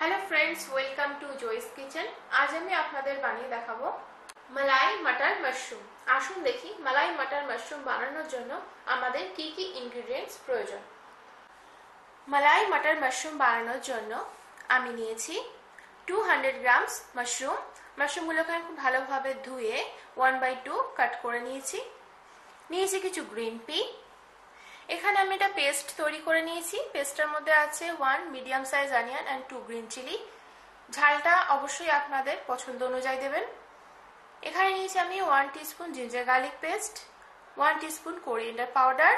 Hello friends welcome to Joy's kitchen আজ আমি আপনাদের বানিয়ে দেখাবো মালাই মাটার মাশরুম। আসুন দেখি মালাই মাটার মাশরুম বানানোর জন্য আমাদের কি কি ইনগ্রিডিয়েন্টস প্রয়োজন। মালাই মাটার মাশরুম বানানোর জন্য আমি নিয়েছি টু হান্ড্রেড গ্রামস মাশরুম। মাশরুমগুলোকে আমি খুব ভালোভাবে ধুয়ে ওয়ান বাই টু কাট করে নিয়েছি। নিয়েছি কিছু গ্রিন পি এখানে আমি একটা পেস্ট তৈরি করে নিয়েছি। পেস্টের মধ্যে আছে one medium size onion and two green chilli ঝালটা অবশ্যই আপনাদের পছন্দ অনুযায়ী দেবেন। এখানে নিয়েছি আমি one teaspoon ginger garlic paste one teaspoon coriander powder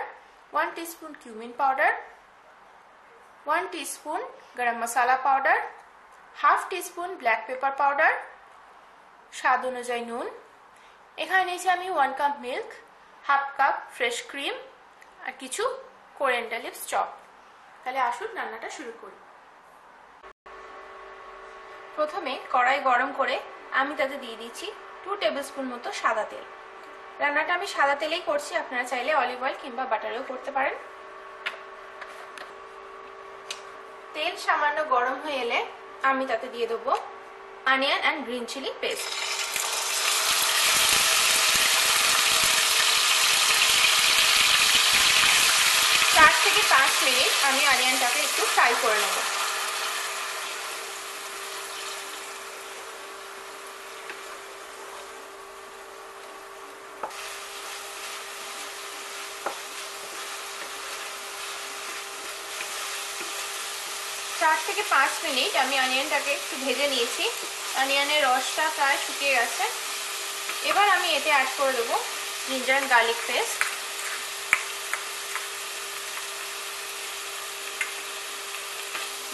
one teaspoon cumin powder one teaspoon garam masala powder half teaspoon black pepper powder স্বাদ অনুযায়ী নুন। এখানে নিয়েছি আমি one cup milk half cup fresh cream আর কিছু কোরিয়েন্ডার লিপস চপ তাহলে আসুন রান্নাটা শুরু করি। প্রথমে কড়াই গরম করে আমি তাতে দিয়ে দিচ্ছি টু টেবিল স্পুন মতো সাদা তেল। রান্নাটা আমি সাদা তেলেই করছি, আপনারা চাইলে অলিভ অয়েল কিংবা বাটারেও করতে পারেন। তেল সামান্য গরম হয়ে এলে আমি তাতে দিয়ে দেবো onion and green chilli paste চার থেকে পাঁচ মিনিট আমি অনিয়নটাকে একটু ফ্রাই করে নেব। চার থেকে পাঁচ মিনিট আমি অনিয়নটাকে একটু ভেজে নিয়েছি। অনিয়নের রসটা প্রায় শুকিয়ে গেছে। এবার আমি এতে অ্যাড করে দেবো জিঞ্জার গার্লিক পেস্ট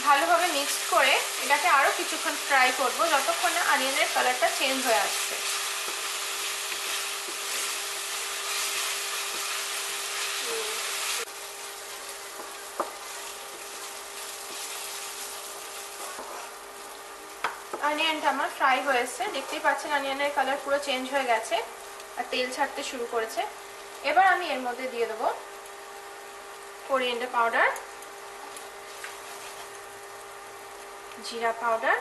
ভালোভাবে মিক্সড করে এটাকে আরও কিছুক্ষণ ফ্রাই করব, যতক্ষণ না অনিয়নের কালারটা চেঞ্জ হয়ে আসছে। অনিয়নটা আমার ফ্রাই হয়েছে। দেখতেই পাচ্ছেন অনিয়নের কালার পুরো চেঞ্জ হয়ে গেছে আর তেল ছাড়তে শুরু করেছে। এবার আমি এর মধ্যে দিয়ে দেবো কোরিয়েন্ডার পাউডার জিরা পাউডার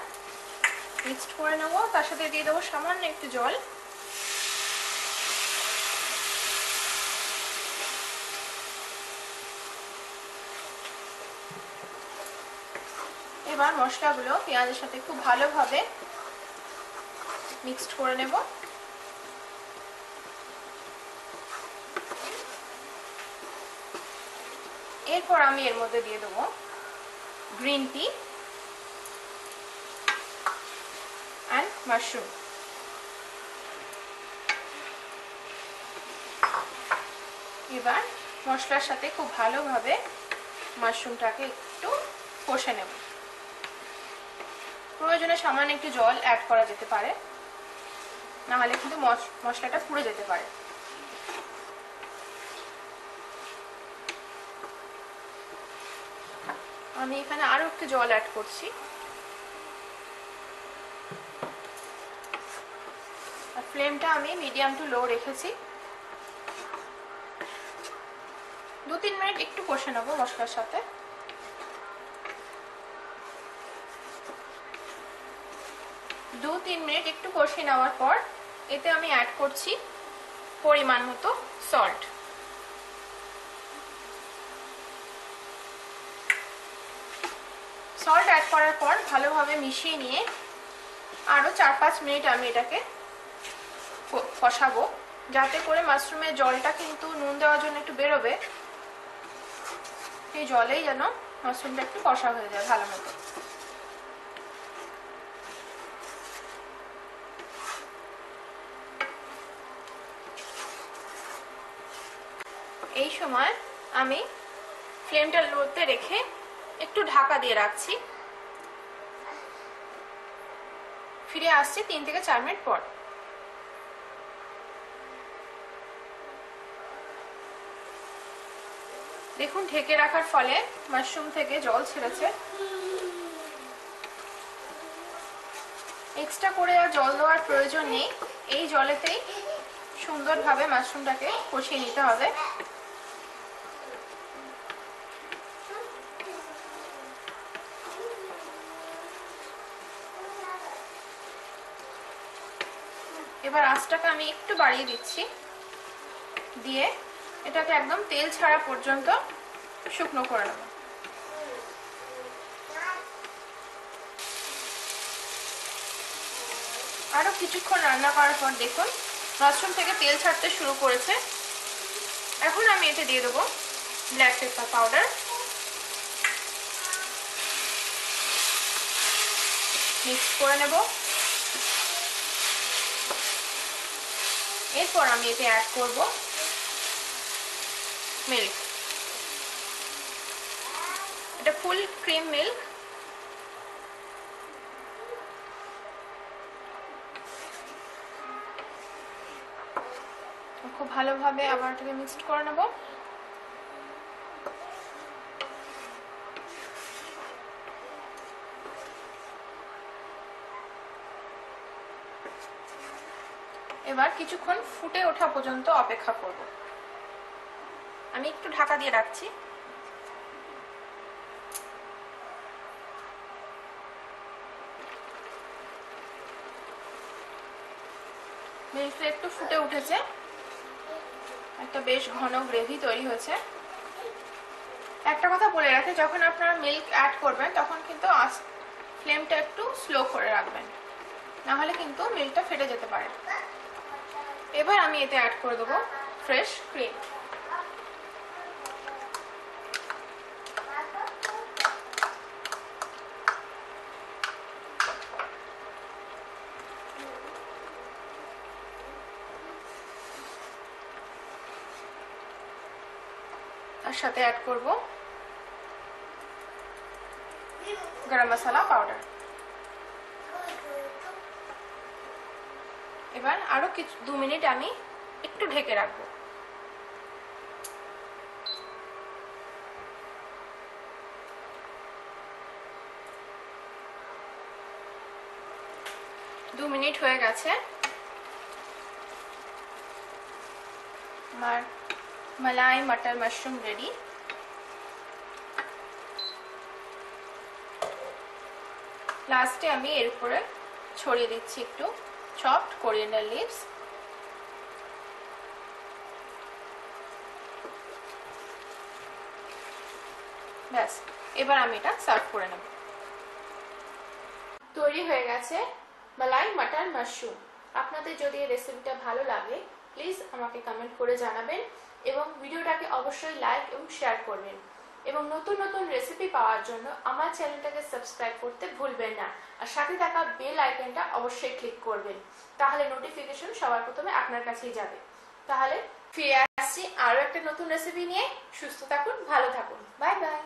মিক্সড করে নেব। তার সাথে দিয়ে দেবো সামান্য একটু জল। এবার মশলাগুলো পেঁয়াজের সাথে খুব ভালোভাবে মিক্সড করে নেব। এরপর আমি এর মধ্যে দিয়ে দেবো গ্রিন টি অ্যান্ড মাশরুম। এবার মশলার সাথে খুব ভালোভাবে মাশরুমটাকে একটু কষে নেব। প্রয়োজনে সামান্য একটু জল অ্যাড করা যেতে পারে, নাহলে কিন্তু মশলাটা পুড়ে যেতে পারে। আমি এখানে আরও একটু জল অ্যাড করছি। ফ্লেমটা আমি মিডিয়াম টু লো রেখেছি। দু তিন মিনিট একটু কষে নেব মশলার সাথে। দু তিন মিনিট একটু কষিয়ে নেওয়ার পর এতে আমি অ্যাড করছি পরিমাণ মতো সল্ট সল্ট অ্যাড করার পর ভালোভাবে মিশিয়ে নিয়ে আরও চার পাঁচ মিনিট আমি এটাকে কষাবো যাতে করে মাশরুমের জলটা কিন্তু নুন দেওয়ার জন্য একটু বেরোবে। সেই জলেই যেন মাশরুমটা একটু কষা হয়ে যায় ভালো মতো। এই সময় আমি ফ্লেমটা লোতে রেখে একটু ঢাকা দিয়ে রাখছি। ফিরে আসছি তিন থেকে চার মিনিট পর। দেখুন, ঢেকে রাখার ফলে মাশরুম থেকে জল ছেড়েছে। এক্সট্রা করে আর জল দেওয়ার প্রয়োজন নেই। এই জলেতেই সুন্দরভাবে মাশরুমটাকে কষিয়ে নিতে হবে। এবার আঁচটাকে আমি একটু বাড়িয়ে দিচ্ছি। দিয়ে এটাকে একদম তেল ছাড়া পর্যন্ত শুকনো করে নেব। আরও কিছুক্ষণ রান্না করার পর দেখুন, মাশরুম থেকে তেল ছাড়তে শুরু করেছে। এখন আমি এতে দিয়ে দেবো ব্ল্যাক পেপার পাউডার মিক্স করে নেব। এরপর আমি এতে অ্যাড করব মিল্ক এটা ফুল ক্রিম মিল্ক খুব ভালোভাবে আবার এটাকে মিক্সড করে নেব। এবার কিছুক্ষণ ফুটে ওঠা পর্যন্ত অপেক্ষা করব। আমি একটু ঢাকা দিয়ে রাখছি। মিল্কটা একটু ফুটে উঠেছে। একটা বেশ ঘন গ্রেভি তৈরি হয়েছে। একটা কথা বলে রাখি, যখন আপনারা মিল্ক অ্যাড করবেন, তখন কিন্তু ফ্লেমটা একটু স্লো করে রাখবেন। না হলে কিন্তু মিল্কটা ফেটে যেতে পারে। এবার আমি এতে অ্যাড করে দেবো ফ্রেশ ক্রিম সাথে অ্যাড করব। গরম মশলা পাউডার এবার আরও কিছু, দু মিনিট আমি একটু ঢেকে রাখব। দু মিনিট হয়ে গেছে। আমার মালাই মটর মাশরুম রেডি লাস্টে আমি এর উপরে ছড়িয়ে দিচ্ছি একটু চপড কোরিয়ান্ডার লিভস ব্যাস, এবার আমি এটা সার্ভ করে নেব। তৈরি হয়ে গেছে মালাই মাটার মাশরুম আপনাদের যদি এই রেসিপিটা ভালো লাগে প্লিজ আমাকে কমেন্ট করে জানাবেন। এবং ভিডিওটাকে অবশ্যই লাইক এবং শেয়ার করবেন। এবং নতুন নতুন রেসিপি পাওয়ার জন্য আমার চ্যানেলটাকে সাবস্ক্রাইব করতে ভুলবেন না। আর সাথে থাকা বেল আইকনটা অবশ্যই ক্লিক করবেন। তাহলে নোটিফিকেশন সবার প্রথমে আপনার কাছেই যাবে। তাহলে ফিরে আসছি আরও একটা নতুন রেসিপি নিয়ে। সুস্থ থাকুন, ভালো থাকুন। Bye bye